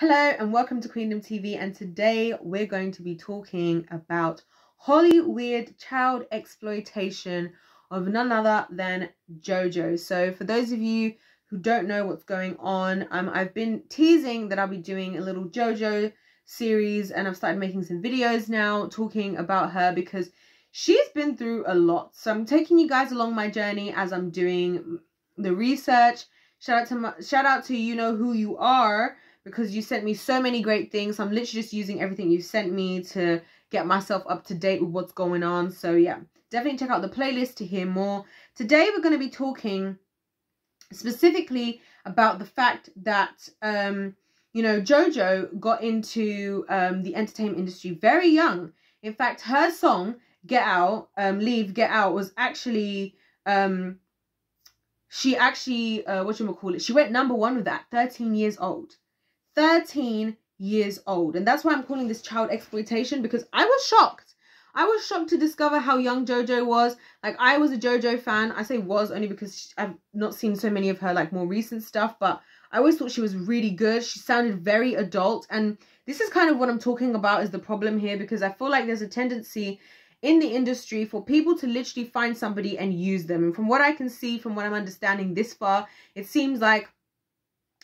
Hello and welcome to Queendom TV and today we're going to be talking about Hollyweird child exploitation of none other than JoJo. So for those of you who don't know what's going on, um, I've been teasing that I'll be doing a little JoJo series and I've started making some videos now talking about her because she's been through a lot. So I'm taking you guys along my journey as I'm doing the research. Shout out to my, shout out to you know who you are because you sent me so many great things. I'm literally just using everything you sent me to get myself up to date with what's going on. So yeah, definitely check out the playlist to hear more. Today we're going to be talking specifically about the fact that um you know Jojo got into um the entertainment industry very young. In fact, her song Get Out, um Leave Get Out was actually um she actually uh what you call it she went number one with that 13 years old 13 years old. And that's why I'm calling this child exploitation because I was shocked. I was shocked to discover how young JoJo was. Like, I was a JoJo fan. I say was only because I've not seen so many of her, like, more recent stuff. But I always thought she was really good. She sounded very adult. And this is kind of what I'm talking about is the problem here because I feel like there's a tendency in the industry for people to literally find somebody and use them. And from what I can see, from what I'm understanding this far, it seems like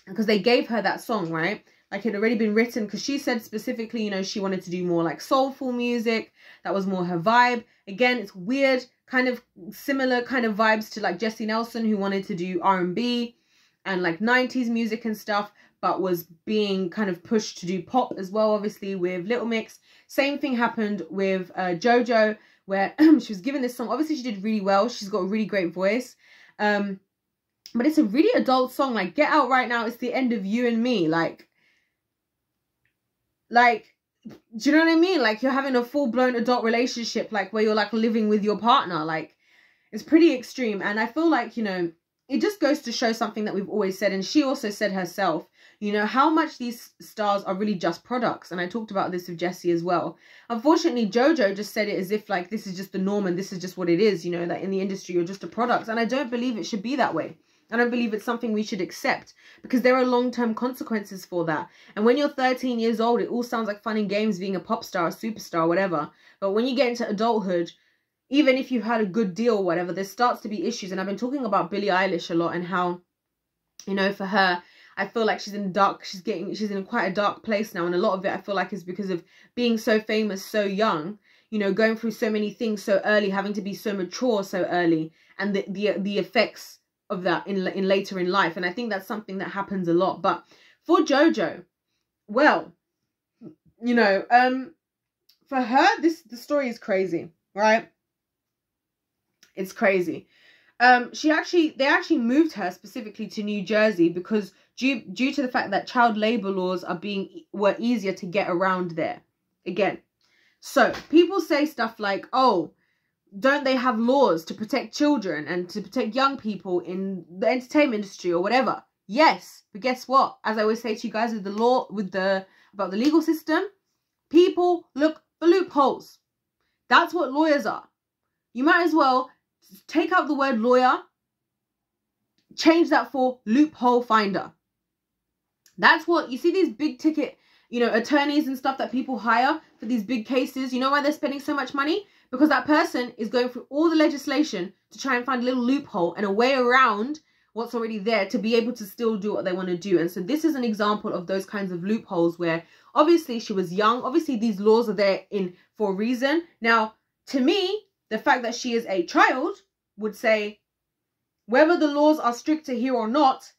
because they gave her that song, right? Like it had already been written because she said specifically, you know, she wanted to do more like soulful music. That was more her vibe. Again, it's weird, kind of similar kind of vibes to like Jesy Nelson who wanted to do R&B and like 90s music and stuff but was being kind of pushed to do pop as well obviously with Little Mix. Same thing happened with uh, JoJo where she was given this song. Obviously she did really well. She's got a really great voice. Um, but it's a really adult song. Like, get out right now. It's the end of you and me. Like, like, do you know what I mean? Like, you're having a full blown adult relationship, like, where you're like living with your partner. Like, it's pretty extreme. And I feel like, you know, it just goes to show something that we've always said. And she also said herself, you know, how much these stars are really just products. And I talked about this with Jesy as well. Unfortunately, JoJo just said it as if like this is just the norm and this is just what it is, you know, that in the industry you're just a product. And I don't believe it should be that way. I don't believe it's something we should accept because there are long-term consequences for that. And when you're 13 years old, it all sounds like fun and games being a pop star, a superstar, whatever. But when you get into adulthood, even if you've had a good deal or whatever, there starts to be issues. And I've been talking about Billie Eilish a lot and how, you know, for her, I feel like she's in dark, she's getting, she's in quite a dark place now. And a lot of it I feel like is because of being so famous so young, you know, going through so many things so early, having to be so mature so early and the, the, the effects of that in in later in life. And i think that's something that happens a lot. But for jojo well you know um for her this the story is crazy right? It's crazy. Um she actually they actually moved her specifically to new jersey because due due to the fact that child labor laws are being were easier to get around there. Again so people say stuff like oh don't they have laws to protect children and to protect young people in the entertainment industry or whatever? Yes, but guess what? As I always say to you guys with the law, with the about the legal system, people look for loopholes. That's what lawyers are. You might as well take out the word lawyer, change that for loophole finder. That's what you see these big ticket, you know, attorneys and stuff that people hire for these big cases. You know why they're spending so much money? Because that person is going through all the legislation to try and find a little loophole and a way around what's already there to be able to still do what they want to do. And so this is an example of those kinds of loopholes where obviously she was young. Obviously these laws are there in for a reason. Now, to me, the fact that she is a child would say whether the laws are stricter here or not,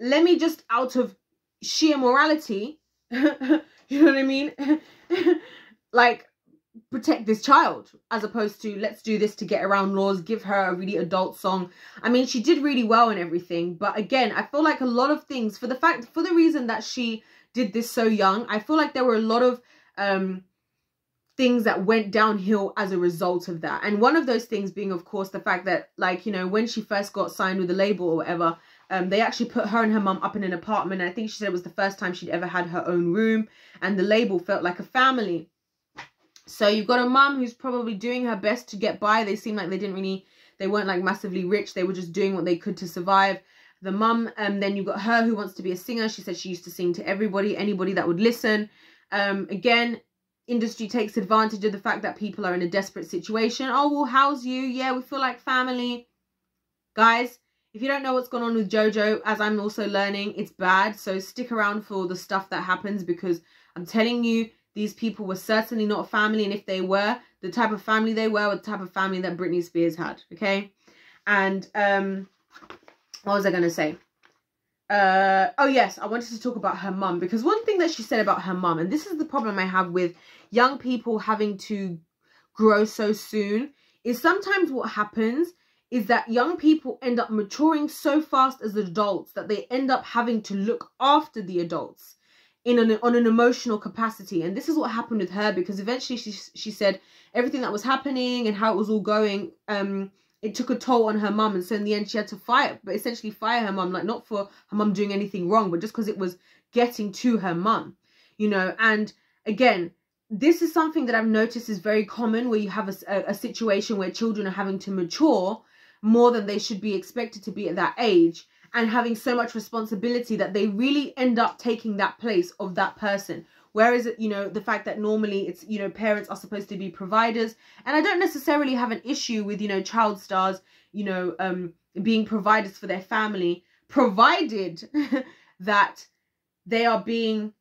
let me just out of sheer morality, you know what I mean? like protect this child as opposed to let's do this to get around laws give her a really adult song. I mean she did really well and everything but again i feel like a lot of things for the fact for the reason that she did this so young i feel like there were a lot of um things that went downhill as a result of that. And one of those things being of course the fact that like you know when she first got signed with the label or whatever um, they actually put her and her mum up in an apartment i think she said it was the first time she'd ever had her own room and the label felt like a family so you've got a mum who's probably doing her best to get by. They seem like they didn't really, they weren't like massively rich. They were just doing what they could to survive. the mum. Um, then you've got her who wants to be a singer. She said she used to sing to everybody, anybody that would listen. Um, again, industry takes advantage of the fact that people are in a desperate situation. Oh, we'll house you. Yeah, we feel like family. Guys, if you don't know what's going on with Jojo, as I'm also learning, it's bad. So stick around for the stuff that happens because I'm telling you, these people were certainly not family. And if they were, the type of family they were, were the type of family that Britney Spears had. Okay. And um, what was I going to say? Uh, oh yes, I wanted to talk about her mum because one thing that she said about her mum, and this is the problem I have with young people having to grow so soon, is sometimes what happens is that young people end up maturing so fast as adults that they end up having to look after the adults in an on an emotional capacity. And this is what happened with her because eventually she she said everything that was happening and how it was all going um it took a toll on her mum. And so in the end she had to fire but essentially fire her mum like not for her mum doing anything wrong but just because it was getting to her mum you know? And again this is something that I've noticed is very common where you have a, a, a situation where children are having to mature more than they should be expected to be at that age and having so much responsibility that they really end up taking that place of that person. Whereas you know the fact that normally it's you know parents are supposed to be providers and i don't necessarily have an issue with you know child stars you know um being providers for their family provided that they are being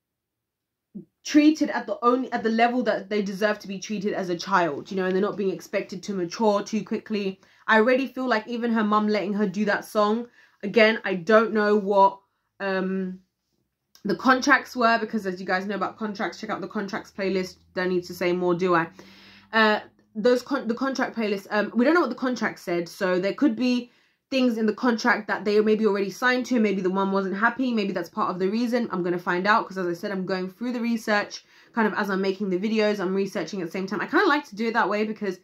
treated at the only at the level that they deserve to be treated as a child you know and they're not being expected to mature too quickly. I already feel like even her mum letting her do that song again i don't know what um the contracts were because as you guys know about contracts check out the contracts playlist. Don't need to say more do i? Uh those con the contract playlist um we don't know what the contract said so there could be things in the contract that they maybe already signed to maybe the one wasn't happy maybe that's part of the reason. I'm going to find out because as i said i'm going through the research kind of as i'm making the videos i'm researching at the same time. I kind of like to do it that way because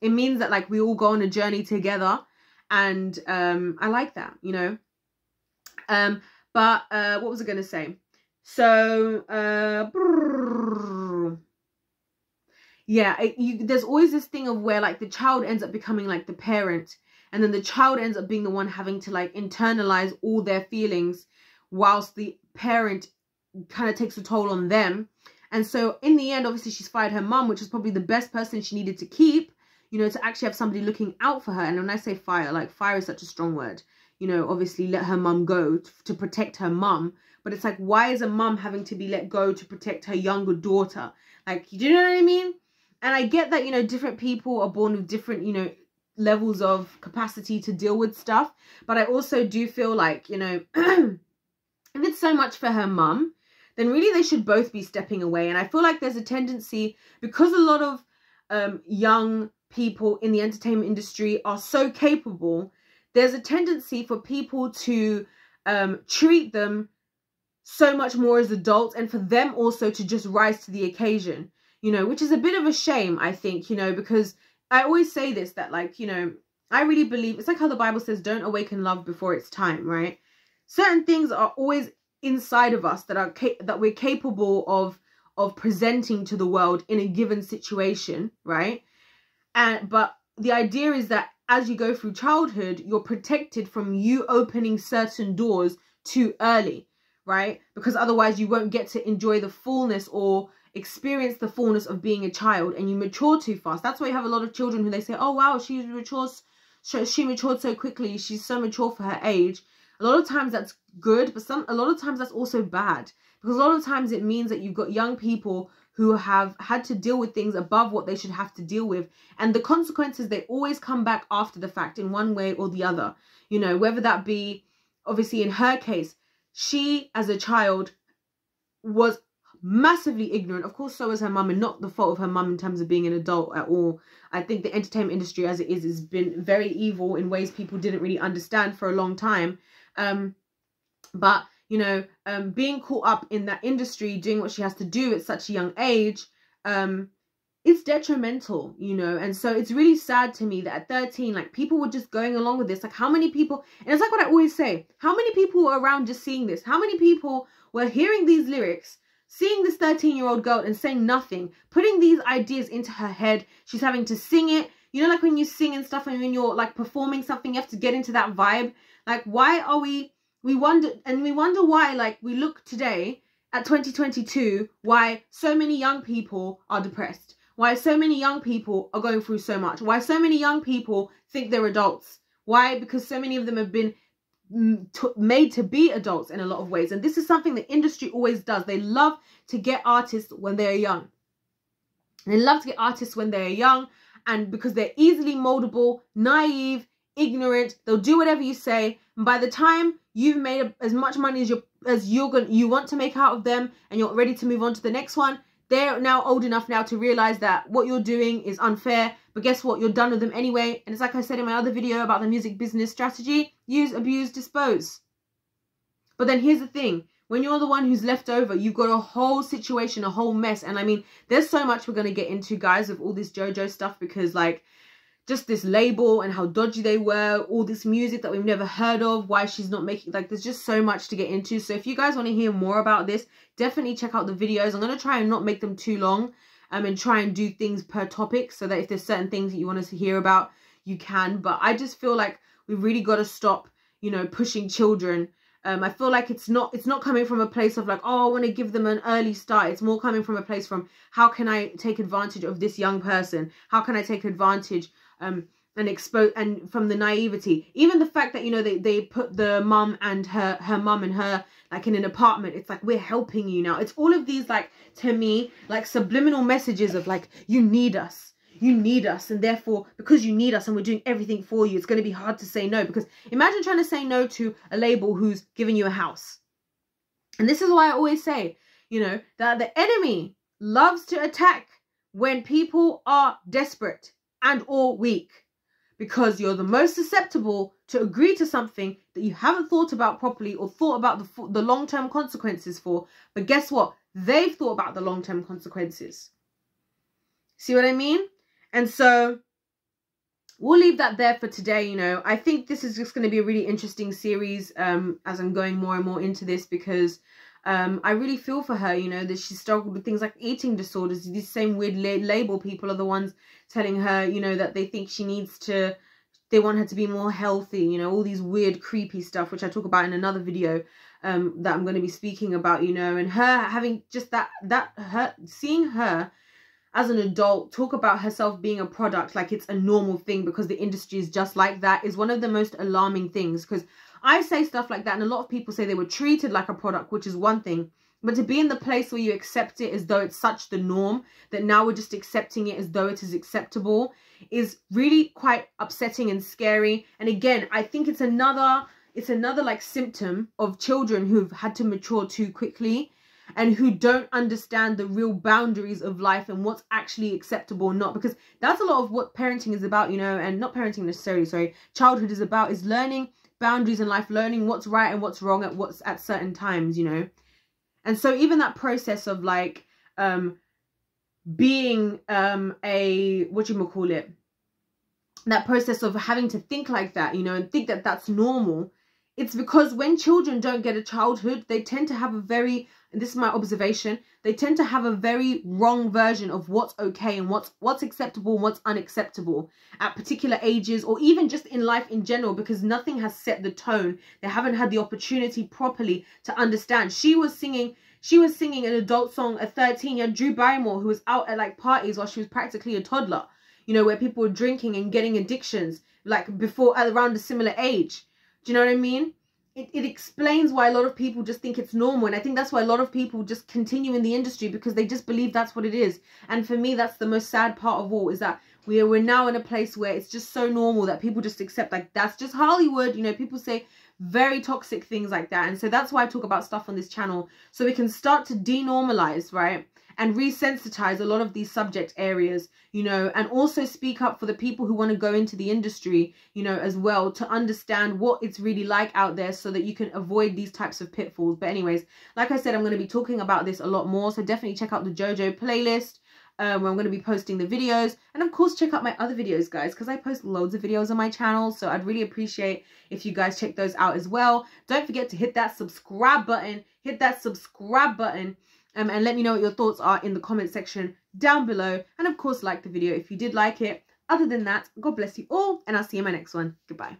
it means that like we all go on a journey together and um i like that you know? Um but uh what was i going to say? So uh yeah it, you, there's always this thing of where like the child ends up becoming like the parent and then the child ends up being the one having to like internalize all their feelings whilst the parent kind of takes a toll on them. And so in the end obviously she's fired her mom which is probably the best person she needed to keep you know to actually have somebody looking out for her. And when i say fire like fire is such a strong word. You know obviously let her mum go to protect her mum. But it's like why is a mum having to be let go to protect her younger daughter? Like do you know what i mean? And i get that you know different people are born with different you know levels of capacity to deal with stuff. But I also do feel like, you know, if it's so much for her mum, then really they should both be stepping away. And I feel like there's a tendency, because a lot of um, young people in the entertainment industry are so capable, there's a tendency for people to um, treat them so much more as adults and for them also to just rise to the occasion, you know, which is a bit of a shame, I think, you know, because I always say this that like, you know, I really believe it's like how the Bible says don't awaken love before it's time, right? Certain things are always inside of us that are that we're capable of of presenting to the world in a given situation, right? And but the idea is that as you go through childhood, you're protected from you opening certain doors too early, right? Because otherwise you won't get to enjoy the fullness or experience the fullness of being a child and you mature too fast. That's why you have a lot of children who they say, oh, wow, she matures, she matured so quickly. She's so mature for her age. A lot of times that's good, but some a lot of times that's also bad. Because a lot of times it means that you've got young people who have had to deal with things above what they should have to deal with. And the consequences, they always come back after the fact in one way or the other. You know, whether that be, obviously in her case, she as a child was massively ignorant. Of course, so was her mum, and not the fault of her mum in terms of being an adult at all. I think the entertainment industry, as it is, has been very evil in ways people didn't really understand for a long time. Um, but you know, um, being caught up in that industry, doing what she has to do at such a young age, um, it's detrimental, you know. And so it's really sad to me that at 13, like people were just going along with this. Like, how many people, and it's like what I always say, how many people were around just seeing this? How many people were hearing these lyrics? seeing this 13 year old girl and saying nothing, putting these ideas into her head. She's having to sing it. You know, like when you sing and stuff and when you're like performing something, you have to get into that vibe. Like, why are we we wonder and we wonder why like we look today at 2022 why so many young people are depressed why so many young people are going through so much why so many young people think they're adults why because so many of them have been made to be adults in a lot of ways. And this is something the industry always does. They love to get artists when they're young. They love to get artists when they're young and because they're easily moldable naive ignorant they'll do whatever you say. And by the time you've made as much money as you as you're going you want to make out of them and you're ready to move on to the next one they're now old enough now to realize that what you're doing is unfair but guess what? You're done with them anyway. And it's like i said in my other video about the music business strategy use abuse dispose. But then here's the thing. When you're the one who's left over you've got a whole situation a whole mess. And i mean there's so much we're going to get into guys with all this jojo stuff because like just this label and how dodgy they were, all this music that we've never heard of, why she's not making, like, there's just so much to get into. So if you guys want to hear more about this, definitely check out the videos. I'm going to try and not make them too long um, and try and do things per topic so that if there's certain things that you want us to hear about, you can. But I just feel like we've really got to stop, you know, pushing children um, I feel like it's not it's not coming from a place of like, oh, I want to give them an early start. It's more coming from a place from how can I take advantage of this young person? How can I take advantage um, and expose and from the naivety even the fact that you know they, they put the mum and her her mum and her like in an apartment it's like we're helping you now. It's all of these like to me like subliminal messages of like you need us. You need us. And therefore because you need us and we're doing everything for you it's going to be hard to say no. Because imagine trying to say no to a label who's giving you a house. And this is why i always say you know that the enemy loves to attack when people are desperate and or weak because you're the most susceptible to agree to something that you haven't thought about properly or thought about the, the long-term consequences for. But guess what? They've thought about the long-term consequences. See what I mean? And so we'll leave that there for today. You know, I think this is just going to be a really interesting series um, as I'm going more and more into this because um, I really feel for her, you know, that she struggled with things like eating disorders. These same weird la label people are the ones telling her, you know, that they think she needs to, they want her to be more healthy, you know, all these weird, creepy stuff, which I talk about in another video um, that I'm going to be speaking about, you know, and her having just that, that, her, seeing her as an adult talk about herself being a product like it's a normal thing because the industry is just like that is one of the most alarming things because I say stuff like that, and a lot of people say they were treated like a product, which is one thing. But to be in the place where you accept it as though it's such the norm that now we're just accepting it as though it is acceptable is really quite upsetting and scary. And again, I think it's another it's another like symptom of children who've had to mature too quickly and who don't understand the real boundaries of life and what's actually acceptable or not because that's a lot of what parenting is about you know and not parenting necessarily sorry childhood is about is learning boundaries in life, learning what's right and what's wrong at what's at certain times, you know. And so even that process of like um being um a what you call it that process of having to think like that you know and think that that's normal it's because when children don't get a childhood they tend to have a very and this is my observation, they tend to have a very wrong version of what's okay and what's what's acceptable and what's unacceptable at particular ages or even just in life in general because nothing has set the tone. They haven't had the opportunity properly to understand. She was singing she was singing an adult song at 13 year Drew Barrymore who was out at like parties while she was practically a toddler, you know, where people were drinking and getting addictions like before around a similar age. Do you know what I mean? it, it explains why a lot of people just think it's normal and i think that's why a lot of people just continue in the industry because they just believe that's what it is. And for me that's the most sad part of all is that we are, we're now in a place where it's just so normal that people just accept like that's just hollywood you know people say very toxic things like that. And so that's why i talk about stuff on this channel so we can start to denormalize right and resensitize a lot of these subject areas, you know, and also speak up for the people who want to go into the industry, you know, as well to understand what it's really like out there so that you can avoid these types of pitfalls. But anyways, like I said, I'm going to be talking about this a lot more. So definitely check out the JoJo playlist. Um, where I'm going to be posting the videos and of course check out my other videos guys because I post loads of videos on my channel so I'd really appreciate if you guys check those out as well don't forget to hit that subscribe button hit that subscribe button um, and let me know what your thoughts are in the comment section down below. And of course, like the video if you did like it. Other than that, God bless you all, and I'll see you in my next one. Goodbye.